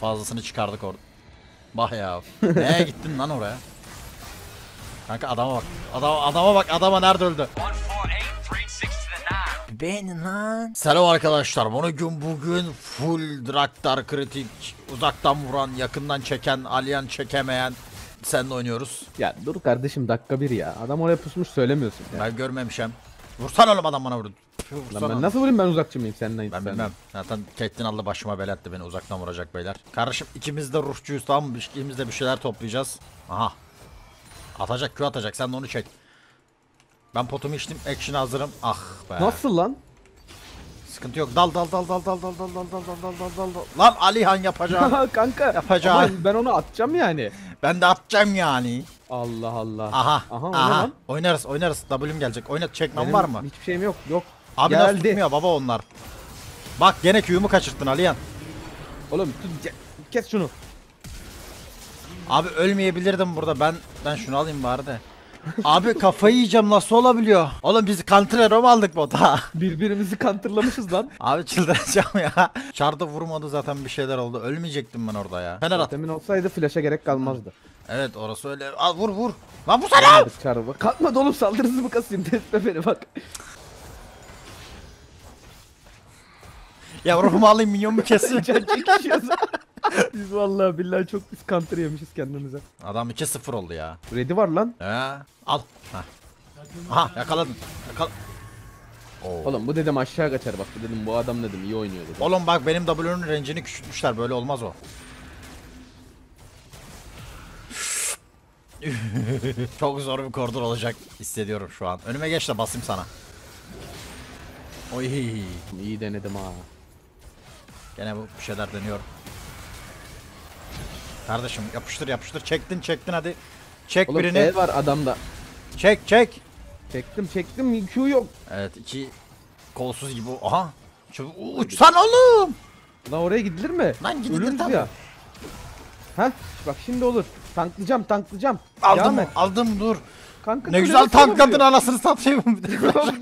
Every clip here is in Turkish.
Fazlasını çıkardık orada. Bah ya. Neye gittin lan oraya? Kanka adama bak. Adam, adama bak. Adama nerede öldü? 148, 360 to the nine. Beğenin lan. Selam arkadaşlar. Bugün bugün full Draktar kritik. Uzaktan vuran, yakından çeken, alyan çekemeyen. Seninle oynuyoruz. Ya dur kardeşim dakika bir ya. Adam oraya pusmuş söylemiyorsun. Ya. Ben görmemişim. Vursana oğlum adam bana vurdu. Lan ben nasıl vurayım ben uzakçı mıyım seninle? Ben bilmem. Zaten Caitlyn aldı başıma belattı beni uzaktan vuracak beyler. Kardeşim ikimiz de ruhçuyuz tamam mı? İkimiz de bir şeyler toplayacağız. Aha. Atacak Q atacak sen de onu çek. Ben potumu içtim action hazırım. Ah be. Nasıl lan? Sıkıntı yok. Dal dal dal dal dal dal dal dal dal dal dal dal dal dal. Lan Alihan yapacağım. Kanka. Yapacağım. Ben onu atacağım yani. ben de atacağım yani. Allah Allah. Aha. Aha, aha. Oynarız oynarız. W'm gelecek. Oynat çekmem Benim var mı? Hiçbir şeyim yok. Yok. Abi nasıl Geldi. tutmuyor baba onlar. Bak gene Q'mu kaçırttın Alihan. Oğlum tut, kes şunu. Abi ölmeyebilirdim burada. Ben ben şunu alayım bari de. Abi kafayı yiyeceğim nasıl olabiliyor? Oğlum biz Cantrero mu aldık bota? Birbirimizi kantırlamışız lan. Abi çıldıracağım ya. Çarda vurmadı zaten bir şeyler oldu. Ölmeyecektim ben orada ya. Fener at. Temin olsaydı flash'a gerek kalmazdı. Evet orası öyle. Al vur vur. Lan bu sana. Çarpı. Kalkmadı oğlum saldırısı mı kasayım? Tespе beni bak. Ya ruhumu alayım minyon mu keseyim? Can çekişiyoruz. Biz vallahi billahi çok pis counter yemişiz kendimize. Adam 2-0 oldu ya. Ready var lan. He. Al. Hah. Aha yakaladın. Yakala. Oo. Oğlum bu dedim aşağı kaçar bak bu dedim bu adam dedim iyi oynuyor dedim. Oğlum bak benim W'nun range'ini küçültmüşler. Böyle olmaz o. Çok zor bir koridor olacak hissediyorum şu an. Önüme geç de basayım sana. Oy. İyi denedim ha. Gene bu bir şeyler deniyorum. Kardeşim yapıştır yapıştır. Çektin çektin hadi. Çek Oğlum birini. el var adamda. Çek çek. Çektim çektim Q yok. Evet iki kolsuz gibi. Aha. Şu, uçsan oğlum. Lan oraya gidilir mi? Lan gidilir tabii. ya. Ha? Bak şimdi olur. Tanklayacağım tanklayacağım. Aldım Devam et. aldım dur. Kanka Ne güzel tankladın anasını satayım.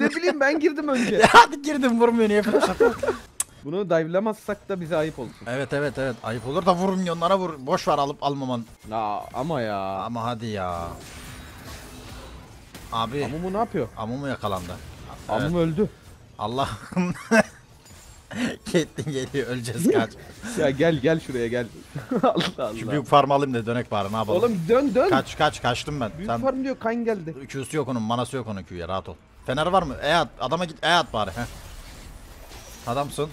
Ne bileyim ben girdim önce. ya hadi girdim vurmuyor niye? Bunu dive'lamazsak da bize ayıp olsun. Evet evet evet ayıp olur da vur milyonlara vur. Boş ver alıp almaman. Ya ama ya. Ama hadi ya. Abi Amumu ne yapıyor? Amumu yakalandı. Amum öldü. Allah'ım. Caitlyn geliyor öleceğiz kaç. Ya gel gel şuraya gel. Allah Allah. Şu büyük farm alayım da dönek bari ne yapalım. Oğlum dön dön. Kaç kaç kaçtım ben. Büyük Sen farm diyor kan geldi. Q'su yok onun manası yok onun Q'ya rahat ol. Fener var mı? E at adama git E at bari. Heh. Adamsın.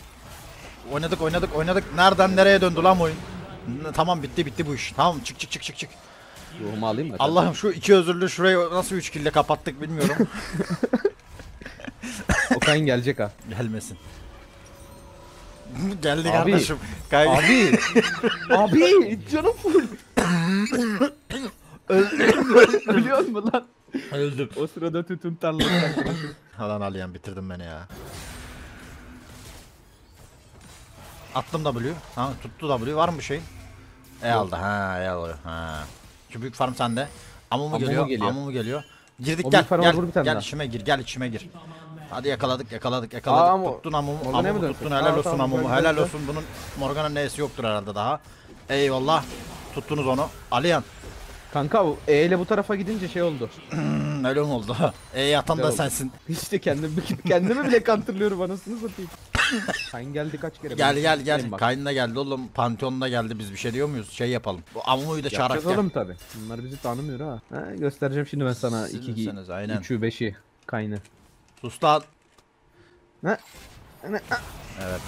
Oynadık oynadık oynadık. Nereden nereye döndü lan bu oyun? Tamam bitti bitti bu iş. Tamam çık çık çık çık çık. Ruhumu alayım da. Allah'ım şu iki özürlü şurayı nasıl 3 kille kapattık bilmiyorum. O kan gelecek ha. Gelmesin. Geldi Abi. kardeşim. Kay Abi. abi canım full. Ölüyor mu lan? Öldüm. O sırada tütün tarlasından Lan Aliyan bitirdin beni ya. Attım W. Ha tuttu W. Var mı bir şey? E aldı. Ha E alıyor. Ha. Şu büyük farm sende. Amumu Amumu geliyor. geliyor. Amumu geliyor. Girdik O gel. büyük farma Gel, vur bir tane gel daha. içime gir. Gel içime gir. Hadi yakaladık yakaladık yakaladık. Aa, ama- tuttun amumu. Morgan'a Amumu mı tuttun. Helal Aa, olsun tamam, amumu. güzel, Helal güzel. olsun. Bunun Morgan'ın neyesi yoktur herhalde daha. Eyvallah. Tuttunuz onu. Aliyan. Kanka o E ile bu tarafa gidince şey oldu. Hmm, öyle mi oldu? E atan da Güzel oldu. sensin. İşte kendimi kendimi bile kantırlıyorum anasını satayım. Kan geldi kaç kere. Gel gel gel. bak. Kaynına geldi oğlum. Pantheon'da geldi. Biz bir şey diyor muyuz? Şey yapalım. Bu Amumu'yu da çağırak gel. oğlum tabi. Bunlar bizi tanımıyor ha. ha göstereceğim şimdi ben sana Siz 2 misiniz? Aynen. 3'ü 5'i kaynı. Sus lan. Ne? Ne? Evet.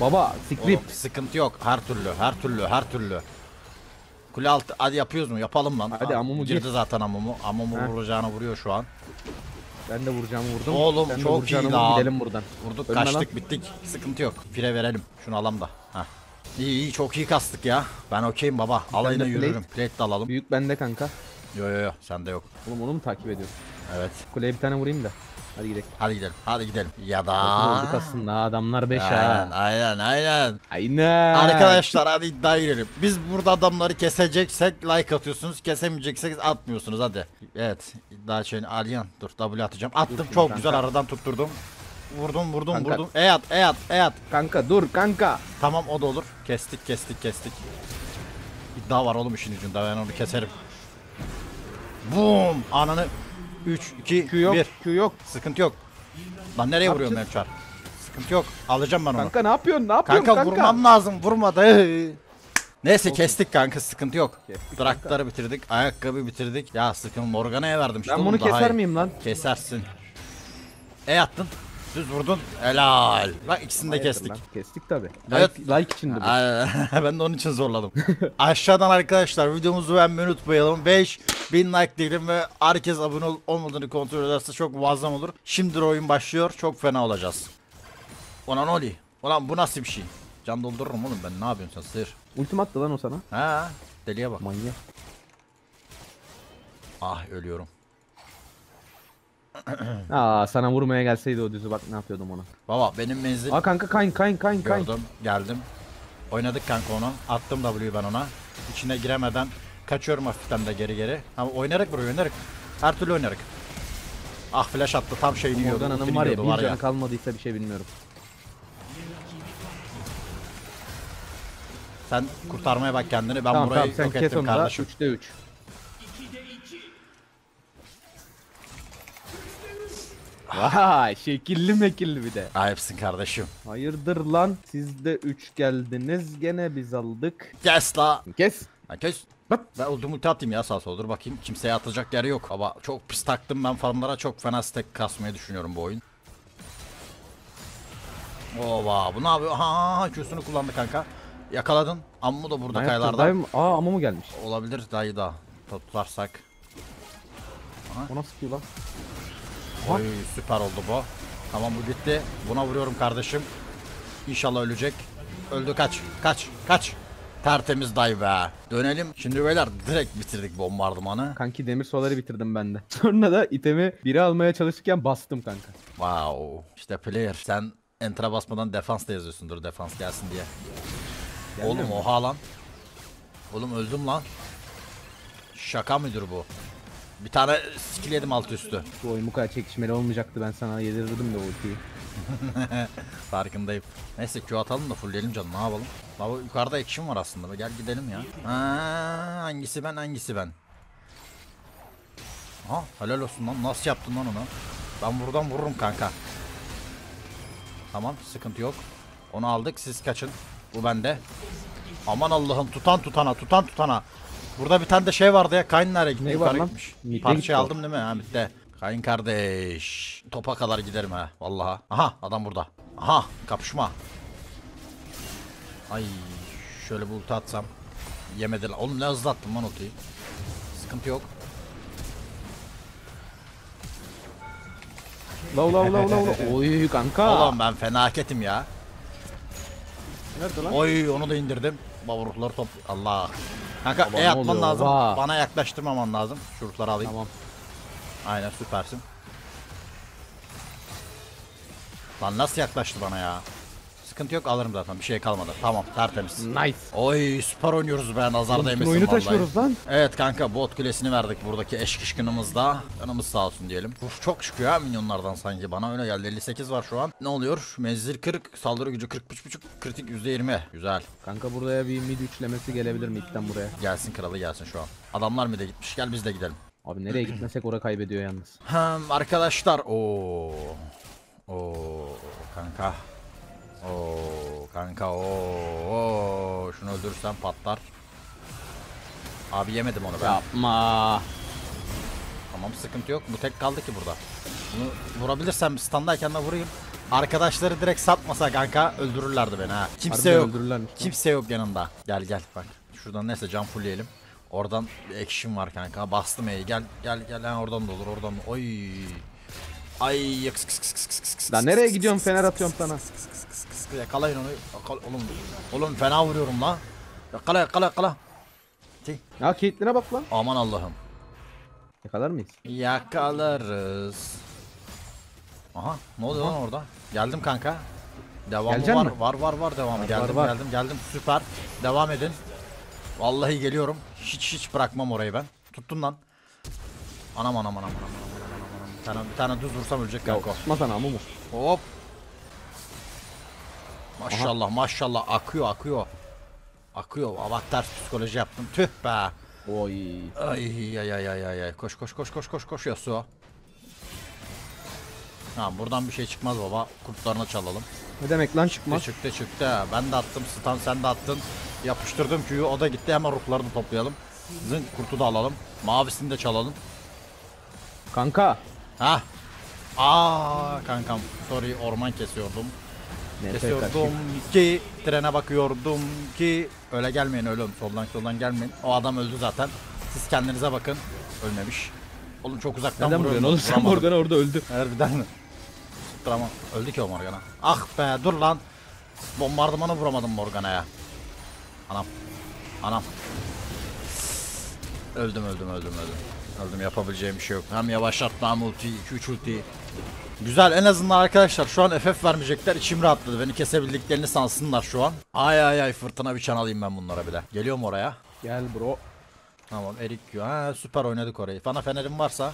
Baba script. Oğlum, sıkıntı yok. Her türlü. Her türlü. Her türlü. Kule altı. Hadi yapıyoruz mu? Yapalım lan. Hadi Amumu Girdi gir. zaten Amumu. Amumu Heh. vuracağını vuruyor şu an. Ben de vuracağımı vurdum. Oğlum, Sen çok iyi lan. Gidelim buradan. Vurduk Ölme kaçtık bittik. Sıkıntı yok. Fire verelim. Şunu alalım da. Heh. İyi iyi çok iyi kastık ya. Ben okeyim baba. Alayına plate. yürürüm. Plate de alalım. Büyük bende kanka. Yo yo yo sende yok. Oğlum onu mu takip ediyorsun? Evet. Kuleye bir tane vurayım da. Hadi gidelim. Hadi gidelim. Hadi gidelim. Ya da. Olduk aslında adamlar 5 Aynen ha. aynen aynen. Aynen. Arkadaşlar hadi iddia girelim. Biz burada adamları keseceksek like atıyorsunuz. Kesemeyeceksek atmıyorsunuz hadi. Evet iddia şeyini Alyan dur W atacağım. Attım şimdi çok kanka. güzel aradan tutturdum. Vurdum vurdum Kanka. vurdum. E at e at e at. Kanka dur kanka. Tamam o da olur. Kestik kestik kestik. İddia var oğlum işin ucunda ben onu keserim. Boom! Ananı 3 2 Q yok. 1. Q yok. Sıkıntı yok. Lan nereye vuruyorum? Mevçar? Sıkıntı yok. Alacağım ben onu. Kanka ne yapıyorsun? Ne yapıyorsun Kanka, kanka? vurmam lazım. Vurmadı. Neyse kestik kanka sıkıntı yok. Kestik Drakları bitirdik. Ayakkabı bitirdik. Ya sıkıntı Morgana'ya verdim. Ben bunu daha keser iyi. miyim lan? Kesersin. E attın. Düz vurdun. Helal. Bak ikisini de Hayırdır kestik. lan? Kestik tabi. Evet. Like, like içindi bu. Ben de onun için zorladım. Aşağıdan arkadaşlar videomuzu beğenmeyi unutmayalım. 5000 like diyelim ve herkes abone olup olmadığını kontrol ederse çok muazzam olur. Şimdi oyun başlıyor. Çok fena olacağız. Ulan Oli. Ulan bu nasıl bir şey? Can doldururum oğlum ben. Ne yapıyorsun sen sığır? Ultim attı lan o sana. Ha, deliye bak. Manyak. Ah ölüyorum. Aa sana vurmaya gelseydi o düzü bak ne yapıyordum ona. Baba benim menzil Aa kanka kayn kayn kayn kayn. gördüm. Geldim. Oynadık kanka onu. Attım W'yu ben ona. İçine giremeden kaçıyorum hafiften de geri geri. Ama oynarak buraya oynarak. Her türlü oynarak. Ah flash attı tam şeyini yiyordu. Morgan Hanım var ya bir canı kalmadıysa bir şey bilmiyorum. Sen kurtarmaya bak kendini. Ben tamam burayı tamam sen yok ettim kardeşim. 3'te 3. Vay şekilli mekilli bir de. Ayıpsın kardeşim. Hayırdır lan siz de 3 geldiniz gene biz aldık. Kes la. Kes. Ha, kes. Bak. Ben ulti multi atayım ya sağa sola dur bakayım. Kimseye atacak yeri yok. Ama çok pis taktım ben farmlara çok fena stack kasmayı düşünüyorum bu oyun. Ova bu ne yapıyor? Ha ha Q'sunu kullandı kanka. Yakaladın. Ammu da burada Hayırdır, kayalarda. Aa ama mı gelmiş? Olabilir dayı da. Tutarsak. O nasıl sıkıyor lan? Oy süper oldu bu. Tamam bu gitti. Buna vuruyorum kardeşim. İnşallah ölecek. Öldü kaç. Kaç. Kaç. Tertemiz dayı be. Dönelim. Şimdi beyler direkt bitirdik bombardımanı. Kanki demir soları bitirdim ben de. Sonra da itemi biri almaya çalışırken bastım kanka. Wow. İşte player. Sen enter'a basmadan defans da yazıyorsundur defans gelsin diye. Gelmiyor Oğlum mu? oha lan. Oğlum öldüm lan. Şaka mıdır bu? Bir tane skill yedim alt üstü. Bu oyun bu kadar çekişmeli olmayacaktı ben sana yedirirdim de o ultiyi. Farkındayım. Neyse Q atalım da fullleyelim canım ne yapalım. Baba yukarıda action var aslında. Gel gidelim ya. Ha, hangisi ben hangisi ben? Ha helal olsun lan. Nasıl yaptın lan onu? Ben buradan vururum kanka. Tamam sıkıntı yok. Onu aldık siz kaçın. Bu bende. Aman Allah'ım tutan tutana tutan tutana. Burada bir tane de şey vardı ya. Kayn nereye gitti? Ne var lan? Parçayı aldım değil mi? Ha bitti. Kayın kardeş. Topa kadar giderim ha. Vallahi. Aha adam burada. Aha kapışma. Ay şöyle bir ulti atsam. Yemediler. Oğlum ne hızlı attım lan ultiyi. Sıkıntı yok. Lav lav lav lav lav. Oy kanka. Oğlum ben fenaketim ya. Nerede lan? Oy onu da indirdim. Bavrukları top. Allah. Kanka Baba, E atman lazım. Oha. Bana yaklaştırmaman lazım. Şurukları alayım. Tamam. Aynen süpersin. Lan nasıl yaklaştı bana ya? Sıkıntı yok alırım zaten bir şey kalmadı. Tamam tertemiz. Nice. Oy süper oynuyoruz be nazar değmesin oyunu vallahi. taşıyoruz lan. Evet kanka bot kulesini verdik buradaki eş kışkınımızda. Canımız sağ olsun diyelim. Uf çok çıkıyor ha minyonlardan sanki bana öyle geldi. 58 var şu an. Ne oluyor? Menzil 40, saldırı gücü 40.5, kritik %20. Güzel. Kanka buraya bir mid üçlemesi gelebilir midden buraya. Gelsin kralı gelsin şu an. Adamlar mı da gitmiş? Gel biz de gidelim. Abi nereye gitmesek oraya kaybediyor yalnız. Hem arkadaşlar. Oo. Oo kanka. Oo kanka oo. Şunu öldürürsem patlar. Abi yemedim onu ben. Yapma. Tamam sıkıntı yok. Bu tek kaldı ki burada. Bunu vurabilirsem standayken de vurayım. Arkadaşları direkt satmasa kanka öldürürlerdi beni ha. Kimse Harbiden yok. Kimse yok yanında. Gel gel bak. Şuradan neyse can fullleyelim. Oradan bir action var kanka. Bastım E'yi. Gel gel gel. Ha, oradan da olur oradan da. Oy. Ay yak sık sık sık sık sık sık Lan sık nereye sık fener atıyorum sana. Yakalayın onu. Oğlum. Oğlum fena vuruyorum la. Yakala yakala yakala. Ya Caitlyn'e bak lan. Aman Allah'ım. Yakalar mıyız? Yakalarız. Aha ne oluyor lan orada? Geldim kanka. Devamı Geleceksin var, mi? var var var devamı. Var, geldim var, var. geldim geldim süper. Devam edin. Vallahi geliyorum. Hiç hiç bırakmam orayı ben. Tuttun lan. Anam anam anam anam tane, bir tane düz vursam ölecek kanka. tutma sana ama mu? Hop. Maşallah maşallah akıyor akıyor. Akıyor. Allah ters psikoloji yaptım. Tüh be. Oy. Ay ay ay ay ay. Koş koş koş koş koş koş Yasuo. Ha buradan bir şey çıkmaz baba. Kurtlarına çalalım. Ne demek lan Çıktı çıkmaz? çıktı çıktı. Ben de attım. Stan sen de attın. Yapıştırdım Q'yu. O da gitti. Hemen ruhlarını toplayalım. Zınk kurtu da alalım. Mavisini de çalalım. Kanka. Ha. Aa kankam. Sorry orman kesiyordum. Neyse Kesiyordum ki trene bakıyordum ki öyle gelmeyin ölüm soldan soldan gelmeyin. O adam öldü zaten. Siz kendinize bakın. Ölmemiş. Oğlum çok uzaktan Neden vuruyorsun oğlum sen. Morgana orada öldü. Harbiden mi? Tamam. Öldü ki o Morgana. Ah be dur lan. Bombardımanı vuramadım Morgana'ya. Anam. Anam. Öldüm öldüm öldüm öldüm. Öldüm yapabileceğim bir şey yok. Hem yavaşlatma hem ulti, 2-3 ulti. Güzel en azından arkadaşlar şu an FF vermeyecekler içim rahatladı. Beni kesebildiklerini sansınlar şu an. Ay ay ay fırtına bir çan alayım ben bunlara bile. Geliyorum oraya. Gel bro. Tamam Erik. Ha süper oynadık orayı. Bana fenerim varsa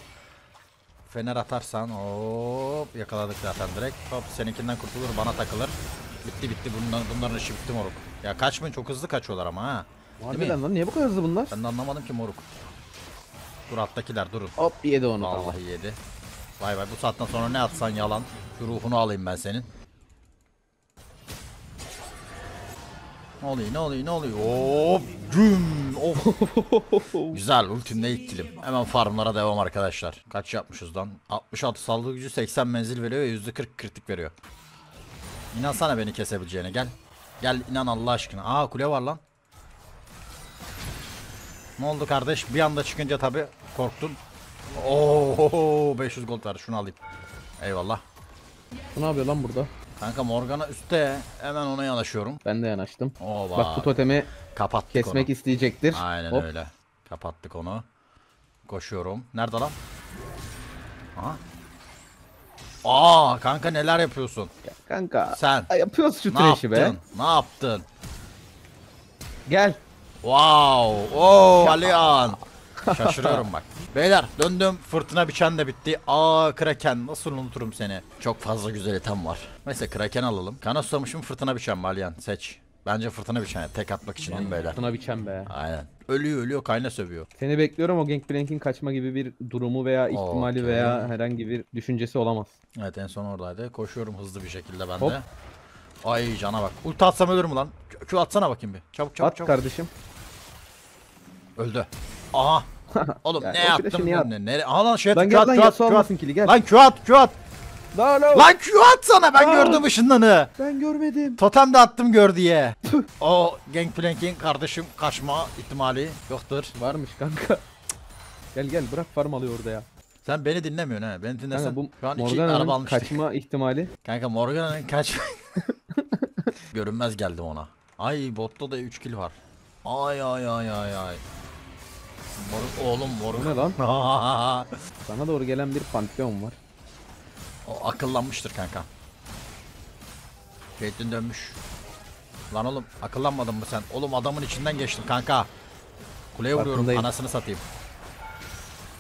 Fener atarsan hop yakaladık zaten direkt. Hop seninkinden kurtulur bana takılır. Bitti bitti bunların, bunların işi bitti moruk. Ya kaçmayın çok hızlı kaçıyorlar ama ha. Harbiden lan niye bu kadar hızlı bunlar? Ben de anlamadım ki moruk. Dur alttakiler durun. Hop yedi onu tamam. Vallahi yedi. Vay vay bu saatten sonra ne atsan yalan. Şu ruhunu alayım ben senin. Ne oluyor ne oluyor ne oluyor? Hop güm of. Güzel ultimle ilk kilim. Hemen farmlara devam arkadaşlar. Kaç yapmışız lan? 66 saldırı gücü 80 menzil veriyor ve %40 kritik veriyor. İnansana beni kesebileceğine gel. Gel inan Allah aşkına. Aa kule var lan. Ne oldu kardeş? Bir anda çıkınca tabi korktun. Oo 500 gold var şunu alayım. Eyvallah. Bu ne yapıyor lan burada? Kanka Morgana üstte hemen ona yanaşıyorum. Ben de yanaştım. Oba. Bak bu totemi Kapattık kesmek onu. isteyecektir. Aynen Hop. öyle. Kapattık onu. Koşuyorum. Nerede lan? Aha. Aa kanka neler yapıyorsun? Ya kanka. Sen. Ay, yapıyoruz şu Ne trash'i yaptın? be. Ne yaptın? Gel. Wow. Oo Alihan. Şaşırıyorum bak. Beyler döndüm. Fırtına biçen de bitti. Aa Kraken nasıl unuturum seni. Çok fazla güzel item var. Mesela Kraken alalım. Kana susamışım fırtına biçen mi Alihan? Seç. Bence fırtına biçen. Tek atmak için değil mi beyler? Buna biçem be. Aynen. Ölüyor ölüyor kayna sövüyor. Seni bekliyorum o Gangplank'in kaçma gibi bir durumu veya ihtimali Okey. veya herhangi bir düşüncesi olamaz. Evet en son oradaydı. Koşuyorum hızlı bir şekilde ben Hop. de. Ay cana bak. Ulti atsam ölür mü lan? Q- atsana bakayım bir. Çabuk çabuk At çabuk. kardeşim. Öldü. Aha. Oğlum Ya, ne o yaptım ben? Ne? Aha lan şey at. Lan Q gel at, lan Q at, Yasuo Q at. olmasın kili gel. Lan Q at Q at. La la. Lan Q atsana ben Aa. gördüm ışınlanı. Ben görmedim. Totem de attım gör diye. o Gangplank'in kardeşim kaçma ihtimali yoktur. Varmış kanka. Gel gel bırak farm alıyor orada ya. Sen beni dinlemiyorsun ha. Beni dinlesen Kanka bu şu an iki araba Morgana'nın almıştık. kaçma ihtimali. Kanka Morgana'nın kaç... Görünmez geldim ona. Ay botta da 3 kill var. Ay ay ay ay ay. Moruk oğlum moruk. Ne lan? Sana doğru gelen bir pantheon var. o akıllanmıştır kanka. Caitlyn dönmüş. Lan oğlum akıllanmadın mı sen? Oğlum adamın içinden geçtim kanka. Kuleye vuruyorum anasını satayım.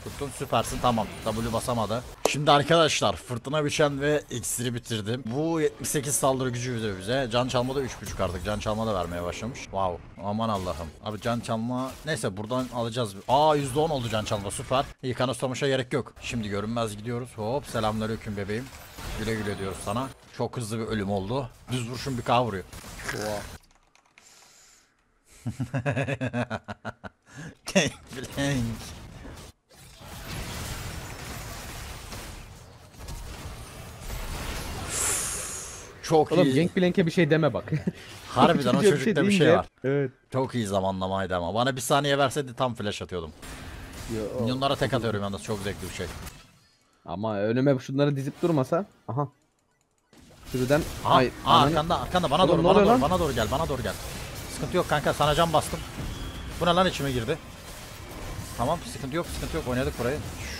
Tuttun süpersin tamam. W basamadı. Şimdi arkadaşlar fırtına biçen ve iksiri bitirdim. Bu 78 saldırı gücü veriyor bize. Can çalma da 3.5 artık. Can çalma da vermeye başlamış. Wow. Aman Allah'ım. Abi can çalma. Neyse buradan alacağız. Aa %10 oldu can çalma süper. Yıkanı sonuçta gerek yok. Şimdi görünmez gidiyoruz. Hop selamünaleyküm bebeğim. Güle güle diyoruz sana. Çok hızlı bir ölüm oldu. Düz vuruşun bir K vuruyor. Gangplank. Çok Oğlum iyi. Gangplank'e bir şey deme bak. Harbiden o Çocuğa çocukta bir şey deyince- var. Evet. Çok iyi zamanlamaydı ama. Bana bir saniye verseydi tam flash atıyordum. Yo, Minyonlara tek atıyorum yalnız çok zevkli bir şey. Ama önüme şunları dizip durmasa. Aha. Sürüden. Aha, Ay, aa, ananı- arkanda arkanda bana Oğlum doğru ne bana oluyor doğru lan? bana doğru gel bana doğru gel. Sıkıntı yok kanka sana can bastım. Bu ne lan içime girdi. Tamam sıkıntı yok sıkıntı yok oynadık burayı.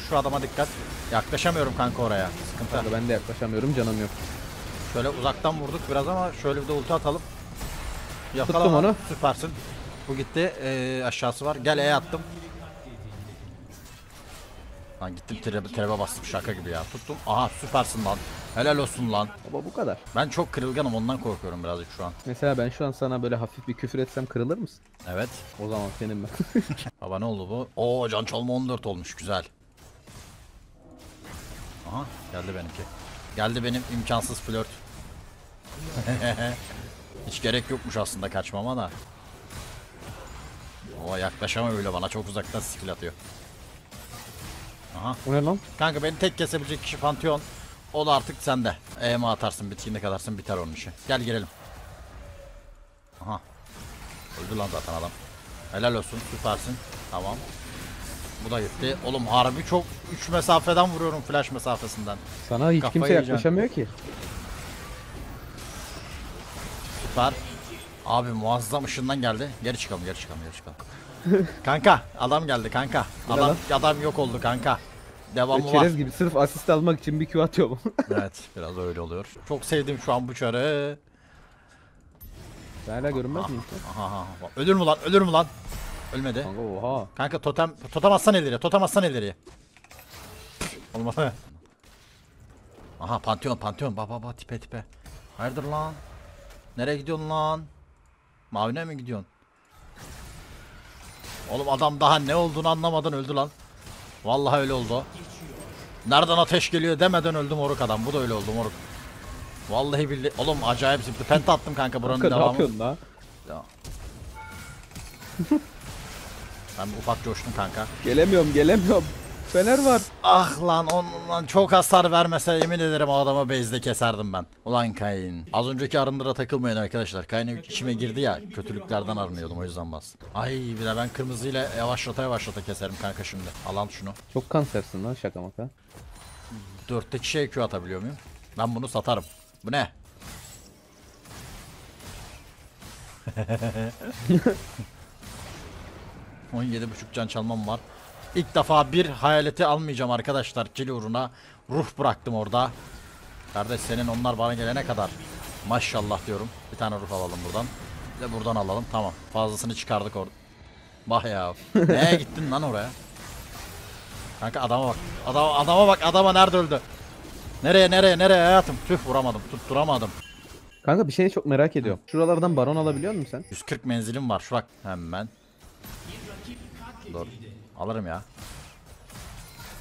Şu adama dikkat. Yaklaşamıyorum kanka oraya. Sıkıntı. Kanka ben de yaklaşamıyorum canım yok. Şöyle uzaktan vurduk biraz ama şöyle bir de ulti atalım. Tuttum Yakala onu. Süpersin. Bu gitti. Ee, aşağısı var. Gel E attım. Lan gittim trebe, trebe bastım şaka gibi ya. Tuttum. Aha süpersin lan. Helal olsun lan. Baba bu kadar. Ben çok kırılganım ondan korkuyorum birazcık şu an. Mesela ben şu an sana böyle hafif bir küfür etsem kırılır mısın? Evet. O zaman senin ben. Baba ne oldu bu? Oo can çalma 14 olmuş güzel. Aha geldi benimki. Geldi benim imkansız flört. Hiç gerek yokmuş aslında kaçmama da. O yaklaşamıyor öyle bana çok uzaktan skill atıyor. Aha. o ne lan? Kanka beni tek kesebilecek kişi Pantheon. O da artık sende. EMA atarsın bittiğinde kadarsın biter onun işi. Gel girelim. Aha. Öldü lan zaten adam. Helal olsun süpersin. Tamam. Bu da gitti. Oğlum harbi çok 3 mesafeden vuruyorum flash mesafesinden. Sana hiç Kafayı kimse yaklaşamıyor ki. Süper. Abi muazzam ışından geldi. Geri çıkalım geri çıkalım geri çıkalım. kanka adam geldi kanka. Adam adam yok oldu kanka. Devamı var. Çerez gibi sırf asist almak için bir Q atıyor bu. Evet biraz öyle oluyor. Çok sevdim şu an bu çarı. hala görünmez miyim? Aha, aha. Ölür mü lan? Ölür mü lan? Ölmedi. Kanka oha. Kanka totem totem atsan ileriye. Totem atsan ileriye. Olmadı. Aha Pantheon Pantheon. Baba baba tipe tipe. Hayırdır lan? Nereye gidiyorsun lan? Mavine mi gidiyorsun? Oğlum adam daha ne olduğunu anlamadan öldü lan. Vallahi öyle oldu. Nereden ateş geliyor demeden öldü moruk adam. Bu da öyle oldu moruk. Vallahi billahi. Oğlum acayip zıplı. Penta attım kanka buranın Kanka ne devamı. yapıyorsun la? Ya. ben ufak coştum kanka. Gelemiyorum gelemiyorum. Fener var. Ah lan ondan çok hasar vermese yemin ederim o adama base'de keserdim ben. Ulan Kayn. Az önceki arındıra takılmayın arkadaşlar. Kayn içime girdi ya kötülüklerden arınıyordum o yüzden bas. Ay bir de ben kırmızıyla yavaşlata yavaşlata keserim kanka şimdi. Alan şunu. Çok kansersin lan şaka maka. Dörtteki şey Q atabiliyor muyum? Ben bunu satarım. Bu ne? ...17.5 can çalmam var. İlk defa bir hayaleti almayacağım arkadaşlar. Kili uğruna. Ruh bıraktım orada. Kardeş senin onlar bana gelene kadar. Maşallah diyorum. Bir tane ruh alalım buradan. Bir de buradan alalım. Tamam. Fazlasını çıkardık orada. Bah ya. Neye gittin lan oraya? Kanka adama bak. Adam, adama bak. Adama nerede öldü? Nereye nereye nereye hayatım? Tüh vuramadım. Tutturamadım. Kanka bir şey çok merak ediyorum. Şuralardan baron alabiliyor musun sen? 140 menzilim var. Şu bak. Hemen. Dur. Alırım ya.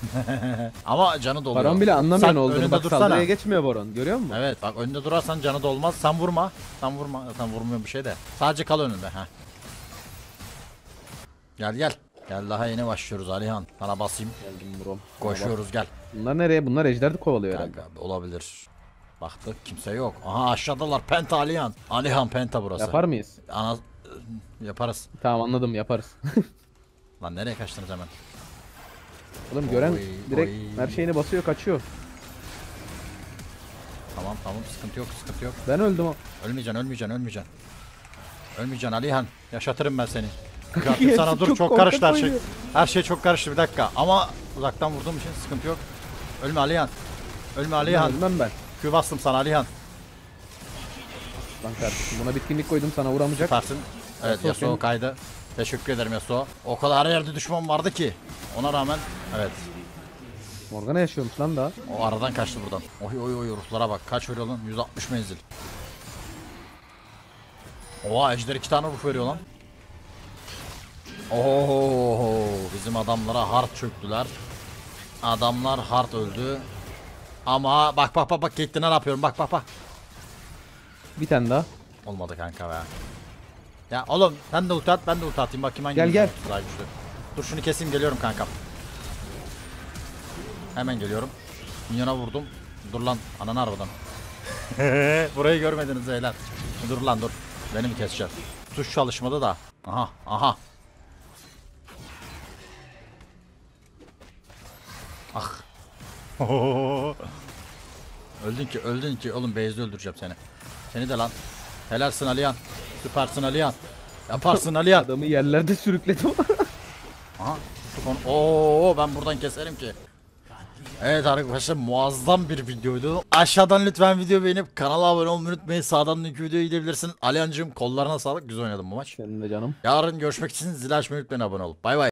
Ama canı doluyor. Baron bile anlamıyor Sen ne olduğunu. önünde Bak dursana. saldırıya geçmiyor baron. Görüyor musun? Evet bak önünde durarsan canı dolmaz. Sen vurma. Sen vurma. Sen vurmuyor bir şey de. Sadece kal önünde. ha. Gel gel. Gel daha yeni başlıyoruz Alihan. Sana basayım. Geldim bro. Koşuyoruz gel. Bunlar nereye? Bunlar ejderdi kovalıyor herhalde. Kanka olabilir. Baktık kimse yok. Aha aşağıdalar Penta Alihan. Alihan Penta burası. Yapar mıyız? Ana yaparız. Tamam anladım yaparız. Lan nereye kaçtınız hemen? Oğlum gören Oy, direkt oy. her şeyini basıyor kaçıyor. Tamam tamam sıkıntı yok sıkıntı yok. Ben öldüm o. Ölmeyeceksin ölmeyeceksin ölmeyeceksin. Ölmeyeceksin Alihan. Yaşatırım ben seni. Sana dur çok çok, karıştı her şey. oynuyor. Her şey çok karıştı bir dakika. Ama uzaktan vurduğum için sıkıntı yok. Ölme Alihan. Ölme Alihan. Ölmem ben. Q bastım sana Alihan. Lan kardeşim buna bitkinlik koydum sana vuramayacak. Süpersin. Evet Yasuo kaydı. Teşekkür ederim Yasuo. O kadar yerde düşman vardı ki. Ona rağmen evet. Morgana yaşıyormuş lan daha. O aradan kaçtı buradan. Oy oy oy ruhlara bak. Kaç veriyor lan? 160 menzil. Oha ejder iki tane ruh veriyor lan. Oo bizim adamlara hard çöktüler. Adamlar hard öldü. Ama bak bak bak bak Caitlyn'e ne yapıyorum bak bak bak. Bir tane daha. Olmadı kanka be. Ya oğlum sen de ulti at ben de ulti atayım bakayım hangi Gel, gel. daha güçlü. Dur şunu keseyim geliyorum kankam. Hemen geliyorum. Minyona vurdum. Dur lan ananı arabadan. Burayı görmediniz beyler. Dur lan dur. Beni mi keseceğiz? Tuş çalışmadı da. Aha aha. Ah. öldün ki öldün ki oğlum base'de öldüreceğim seni. Seni de lan. Helalsin Aliyan. Süpersin Aliyan. Yaparsın Aliyan. Adamı yerlerde sürükledim. Aha. Oo ben buradan keserim ki. Evet arkadaşlar muazzam bir videoydu. Aşağıdan lütfen video beğenip kanala abone olmayı unutmayın. Sağdan linki videoya gidebilirsin. Aliyancığım kollarına sağlık. Güzel oynadın bu maç. Senin de canım. Yarın görüşmek için zil açmayı unutmayın abone ol. Bay bay.